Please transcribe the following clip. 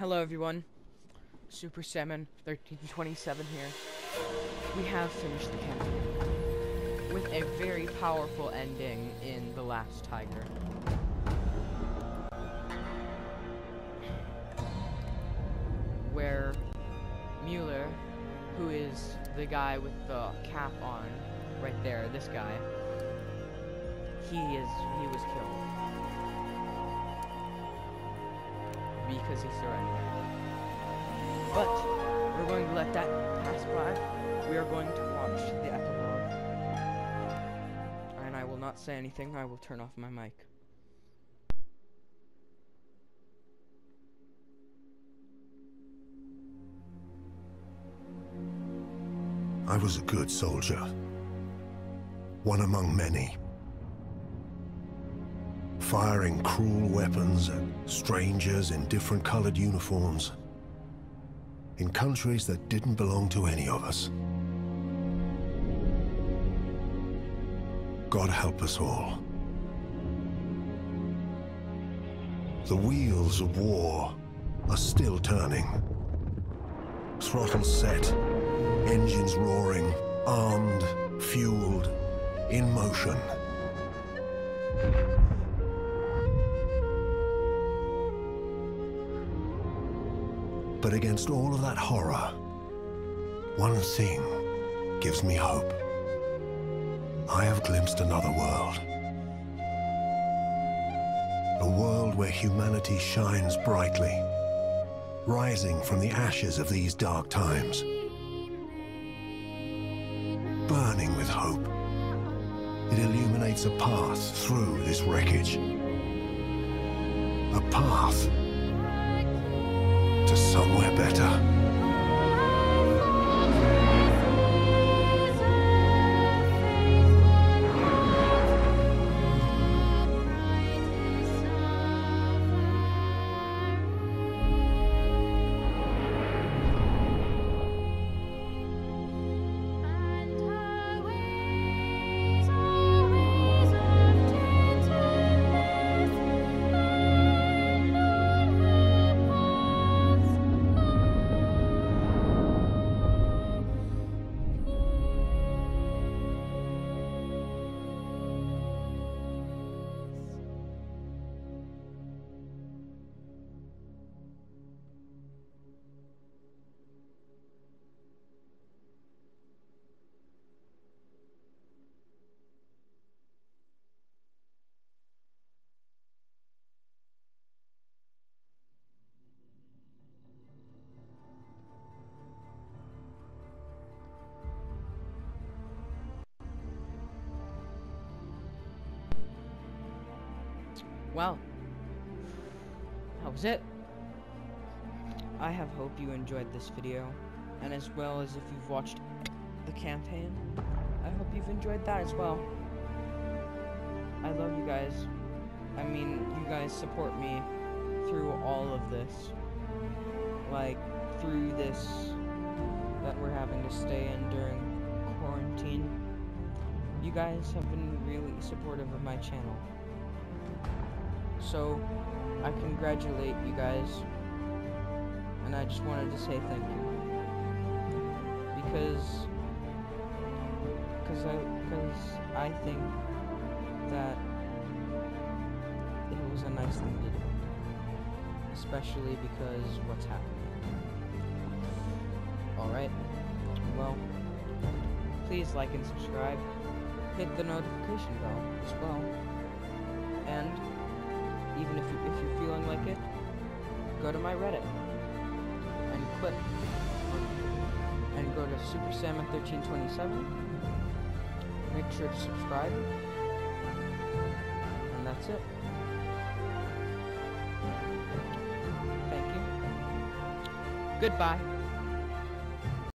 Hello everyone, Super Salmon 1327 here. We have finished the campaign with a very powerful ending in The Last Tiger. Where Mueller, who is the guy with the cap on, right there, this guy, he is, he was killed. Because he surrendered. But we're going to let that pass by. We are going to watch the epilogue. And I will not say anything. I will turn off my mic. I was a good soldier. One among many firing cruel weapons at strangers in different colored uniforms in countries that didn't belong to any of us. God help us all. The wheels of war are still turning. Throttles set, engines roaring, armed, fueled, in motion. But against all of that horror, one thing gives me hope. I have glimpsed another world. A world where humanity shines brightly, rising from the ashes of these dark times. Burning with hope, it illuminates a path through this wreckage. A path better. Well, that was it. I have hope you enjoyed this video, and as well as if you've watched the campaign, I hope you've enjoyed that as well. I love you guys. I mean, you guys support me through all of this. Like, through this that we're having to stay in during quarantine. You guys have been really supportive of my channel. So, I congratulate you guys. And I just wanted to say thank you. Because cuz I cuz I think that it was a nice thing to do. Especially because what's happening. Alright. Well, please like and subscribe. Hit the notification bell as well. And even if, you, if you're feeling like it, go to my Reddit and click and go to Super Salmon 1327. Make sure to subscribe, and that's it. Thank you. Goodbye.